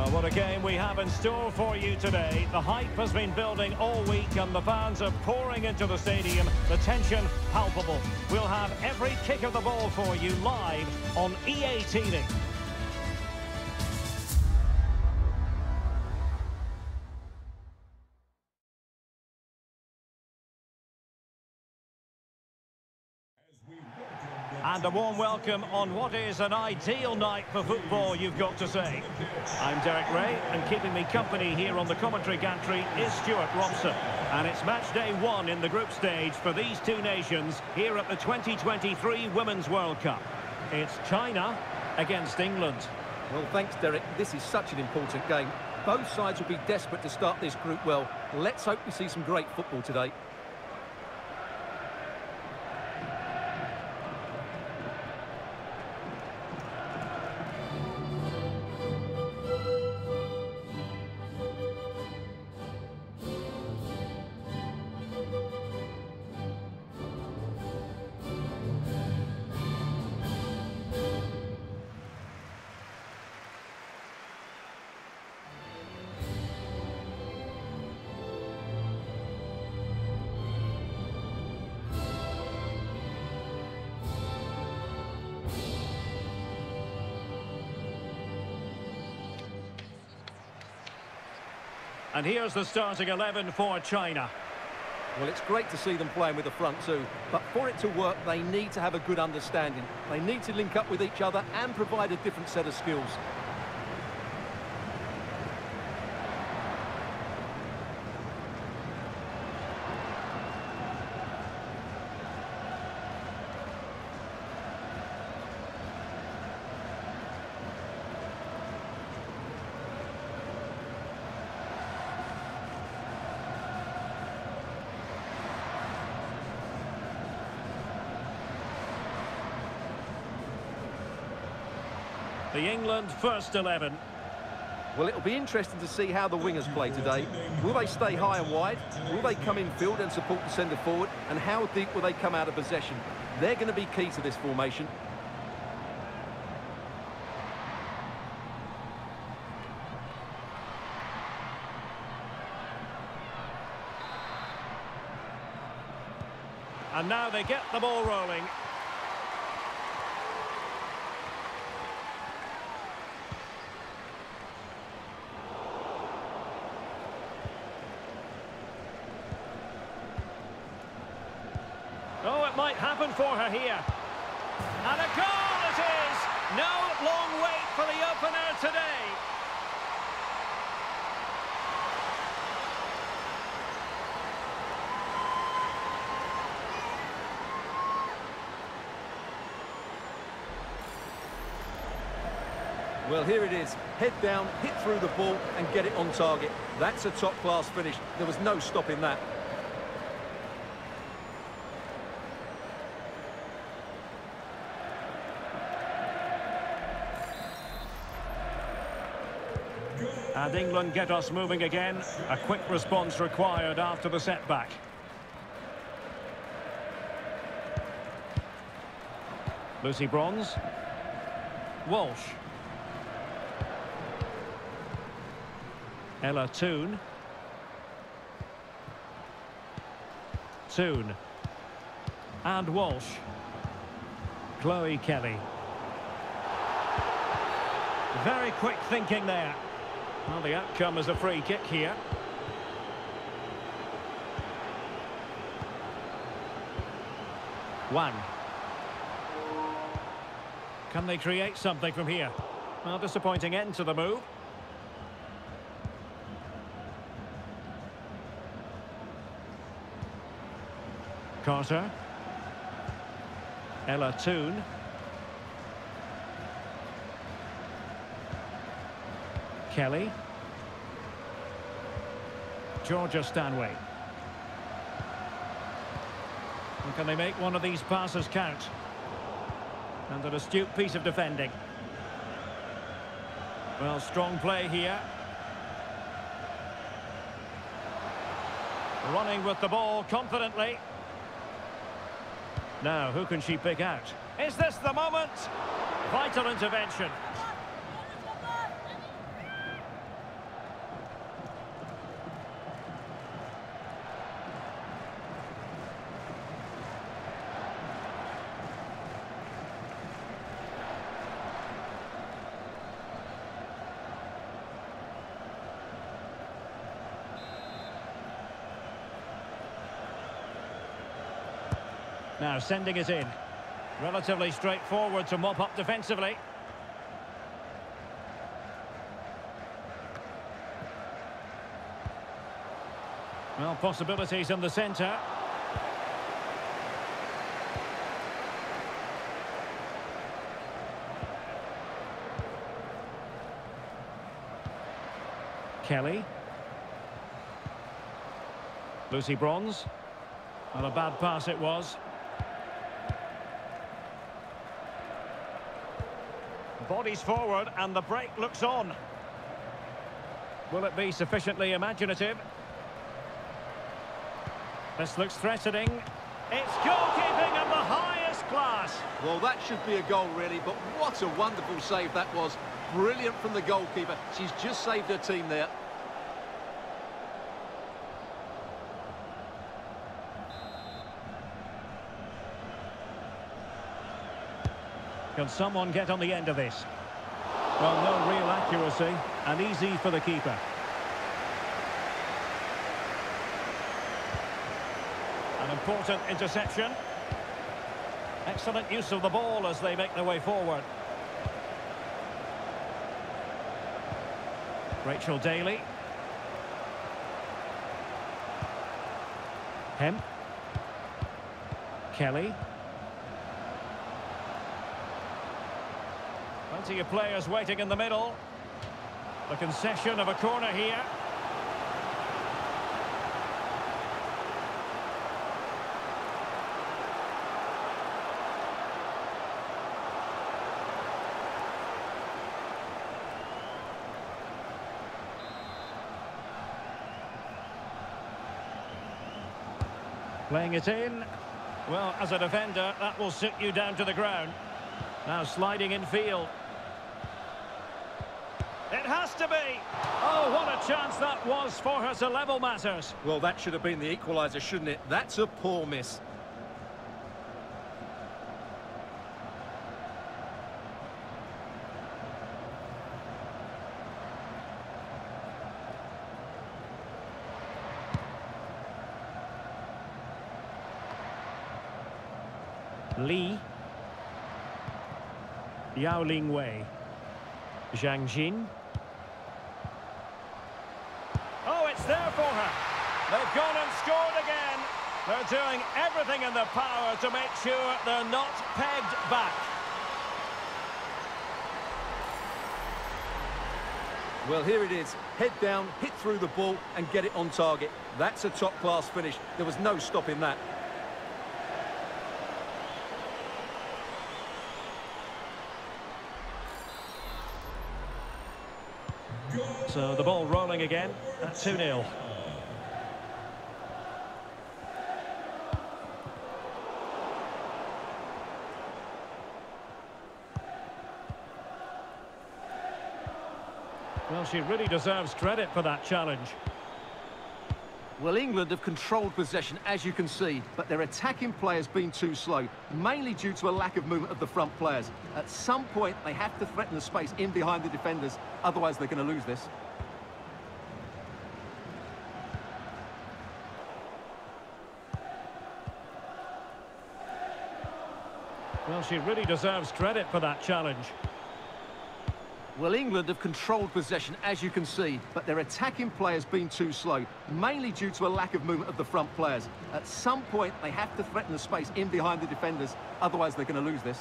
Well, what a game we have in store for you today. The hype has been building all week and the fans are pouring into the stadium. The tension palpable. We'll have every kick of the ball for you live on EA TV. And a warm welcome on what is an ideal night for football, you've got to say. I'm Derek Ray, and keeping me company here on the commentary gantry is Stuart Robson. And it's match day one in the group stage for these two nations here at the 2023 Women's World Cup. It's China against England. Well, thanks, Derek. This is such an important game. Both sides will be desperate to start this group well. Let's hope we see some great football today. And here's the starting 11 for China. Well, it's great to see them playing with the front two, but for it to work, they need to have a good understanding. They need to link up with each other and provide a different set of skills. The England first 11. Well, it'll be interesting to see how the wingers play today. Will they stay high and wide? Will they come in field and support the centre forward? And how deep will they come out of possession? They're going to be key to this formation. And now they get the ball rolling. Oh, it might happen for her here. And a goal it is! No long wait for the opener today. Well, here it is. Head down, hit through the ball and get it on target. That's a top-class finish. There was no stopping that. And England get us moving again. A quick response required after the setback. Lucy Bronze. Walsh. Ella Toone. Toone. And Walsh. Chloe Kelly. Very quick thinking there. Well, the outcome is a free kick here. One. Can they create something from here? Well, disappointing end to the move. Carter. Ella Toone. Kelly. Georgia Stanway. And can they make one of these passes count? And an astute piece of defending. Well, strong play here. Running with the ball confidently. Now, who can she pick out? Is this the moment? Vital intervention. Now sending it in. Relatively straightforward to mop up defensively. Well, possibilities in the centre. Kelly. Lucy Bronze. Well, a bad pass it was. Bodies forward and the break looks on. Will it be sufficiently imaginative? This looks threatening. It's goalkeeping of the highest class. Well, that should be a goal, really, but what a wonderful save that was. Brilliant from the goalkeeper. She's just saved her team there. Can someone get on the end of this? Well, no real accuracy, and easy for the keeper. An important interception. Excellent use of the ball as they make their way forward. Rachel Daly. Hemp. Kelly. Plenty of players waiting in the middle. The concession of a corner here. Playing it in. Well, as a defender, that will sit you down to the ground. Now sliding in field. Has to be. Oh, what a chance that was for her to level matters. Well, that should have been the equaliser, shouldn't it? That's a poor miss. Li. Yao Ling Wei. Zhang Jin. Oh, it's there for her. They've gone and scored again. They're doing everything in their power to make sure they're not pegged back. Well, here it is. Head down, hit through the ball and get it on target. That's a top-class finish. There was no stopping that. So uh, the ball rolling again at 2-0. Well, she really deserves credit for that challenge. Well, England have controlled possession, as you can see, but their attacking players been too slow, mainly due to a lack of movement of the front players. At some point, they have to threaten the space in behind the defenders, otherwise they're going to lose this. Well, she really deserves credit for that challenge. Well, England have controlled possession, as you can see, but their attacking players been too slow, mainly due to a lack of movement of the front players. At some point, they have to threaten the space in behind the defenders, otherwise they're going to lose this.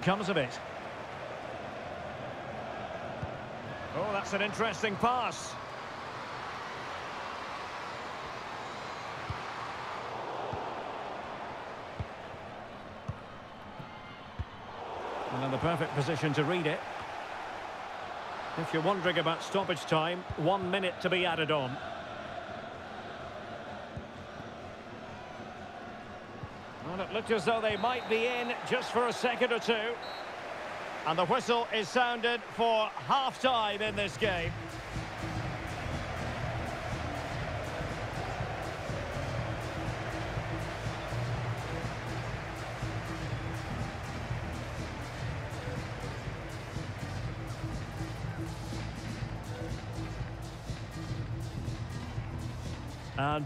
Comes of it. Oh, that's an interesting pass. And in the perfect position to read it. If you're wondering about stoppage time, one minute to be added on. Well, it looked as though they might be in just for a second or two. And the whistle is sounded for half-time in this game.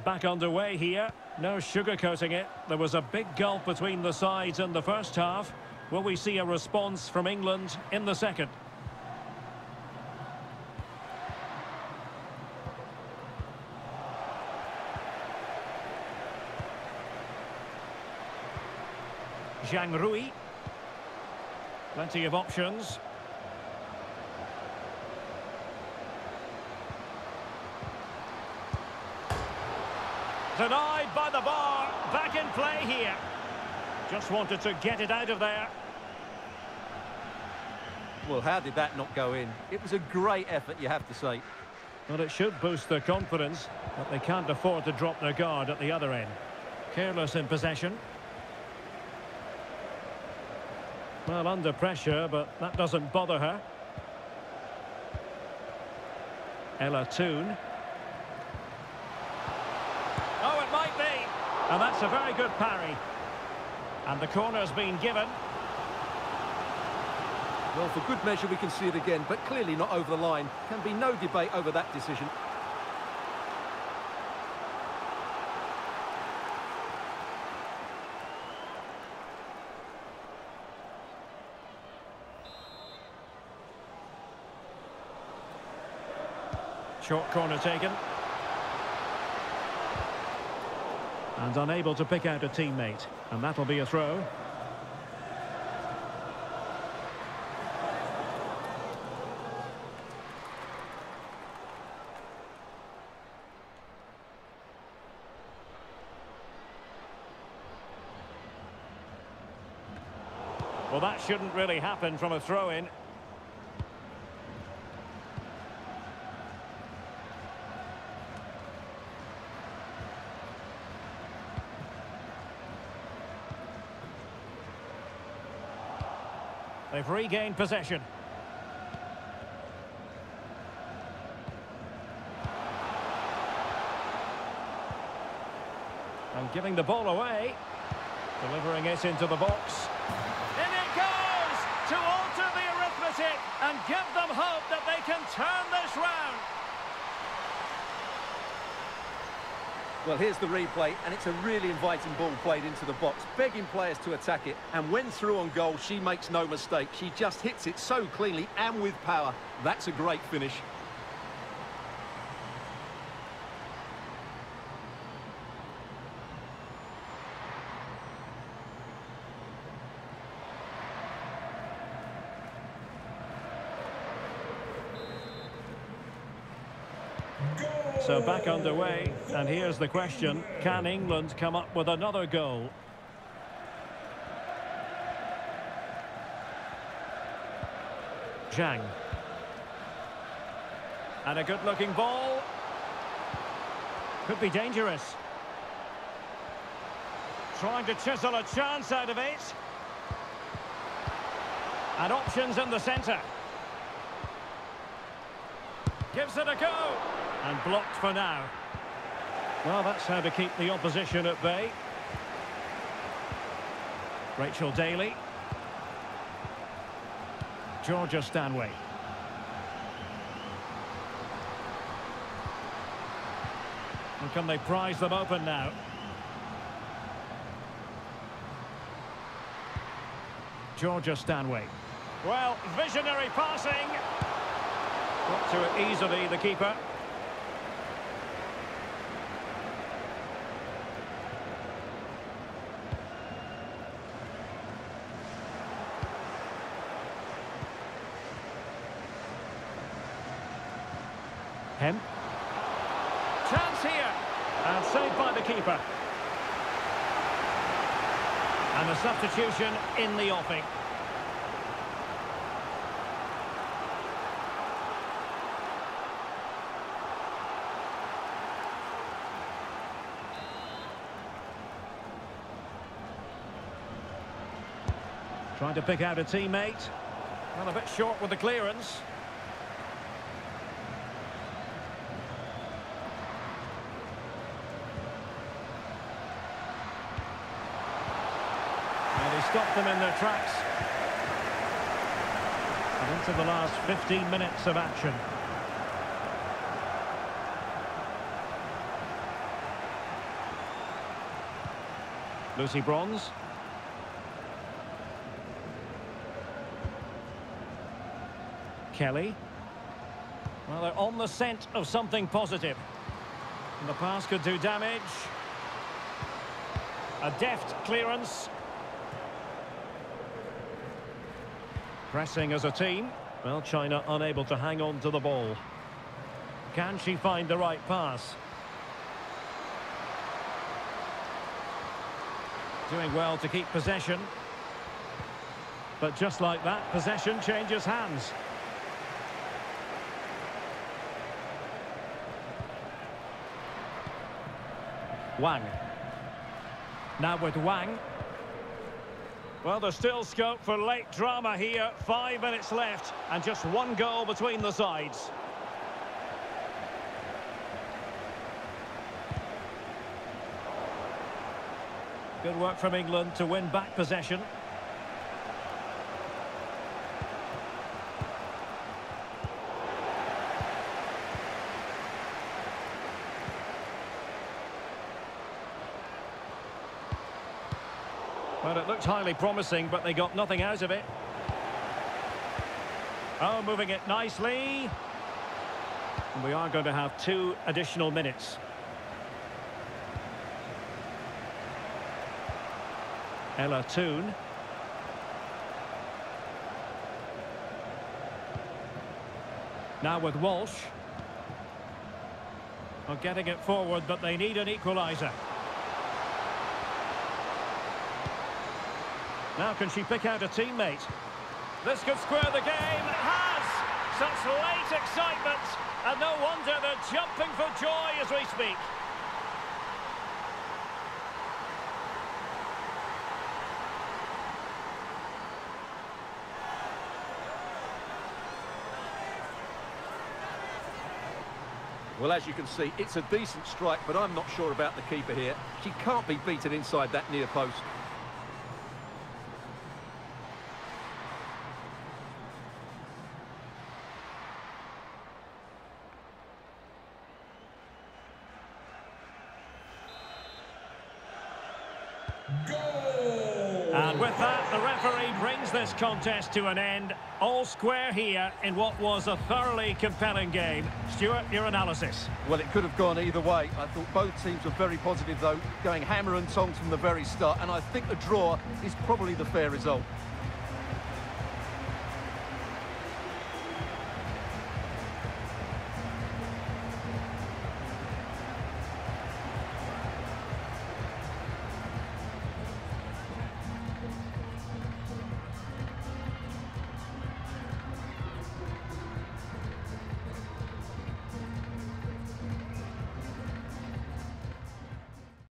Back underway here. No sugarcoating it. There was a big gulf between the sides in the first half. Will we see a response from England in the second? Zhang Rui. Plenty of options. Denied by the bar. Back in play here. Just wanted to get it out of there. Well, how did that not go in? It was a great effort, you have to say. But it should boost their confidence, but they can't afford to drop their guard at the other end. Careless in possession. Well, under pressure, but that doesn't bother her. Ella Toone. Oh, it might be. And that's a very good parry. And the corner's been given. Well, for good measure, we can see it again, but clearly not over the line. Can be no debate over that decision. Short corner taken. And unable to pick out a teammate. And that'll be a throw. Well, that shouldn't really happen from a throw-in. They've regained possession. And giving the ball away. Delivering it into the box. In it goes! To alter the arithmetic and give them hope that they can turn this round. Well, here's the replay, and it's a really inviting ball played into the box, begging players to attack it. And when through on goal, she makes no mistake. She just hits it so cleanly and with power. That's a great finish. So back underway, and here's the question, can England come up with another goal? Zhang. And a good-looking ball. Could be dangerous. Trying to chisel a chance out of it. And options in the centre. Gives it a go. And blocked for now. Well, that's how to keep the opposition at bay. Rachel Daly. Georgia Stanway. And can they prize them open now? Georgia Stanway. Well, visionary passing. Got to it easily, the keeper. Hemp. Chance here. And saved by the keeper. And a substitution in the offing. Trying to pick out a teammate. Well, a bit short with the clearance. He them in their tracks. And into the last 15 minutes of action. Lucy Bronze. Kelly. Well, they're on the scent of something positive. And the pass could do damage. A deft clearance. Pressing as a team. Well, China unable to hang on to the ball. Can she find the right pass? Doing well to keep possession. But just like that, possession changes hands. Wang. Now with Wang. Well, there's still scope for late drama here. Five minutes left and just one goal between the sides. Good work from England to win back possession. Looked highly promising, but they got nothing out of it. Oh, moving it nicely. And we are going to have two additional minutes. Ella Toone. Now with Walsh. Well, getting it forward, but they need an equaliser. Now can she pick out a teammate? This could square the game. It has! Such late excitement. And no wonder they're jumping for joy as we speak. Well, as you can see, it's a decent strike, but I'm not sure about the keeper here. She can't be beaten inside that near post. And with that, the referee brings this contest to an end. All square here in what was a thoroughly compelling game. Stuart, your analysis. Well, it could have gone either way. I thought both teams were very positive, though, going hammer and tongs from the very start, and I think a draw is probably the fair result.